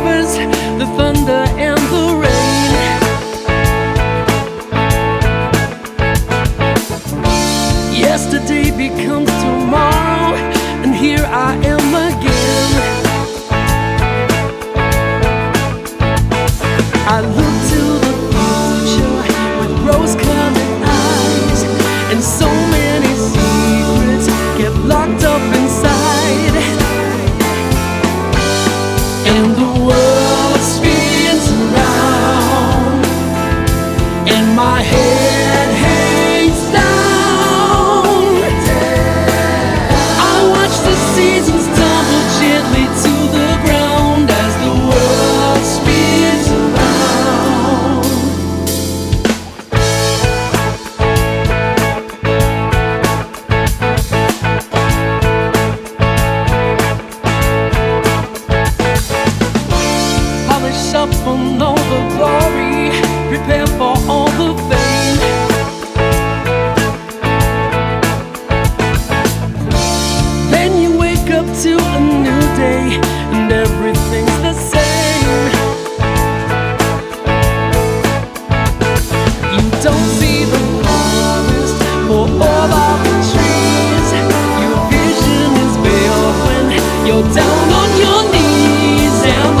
lovers. and the world spins around, my head. down on your knees, down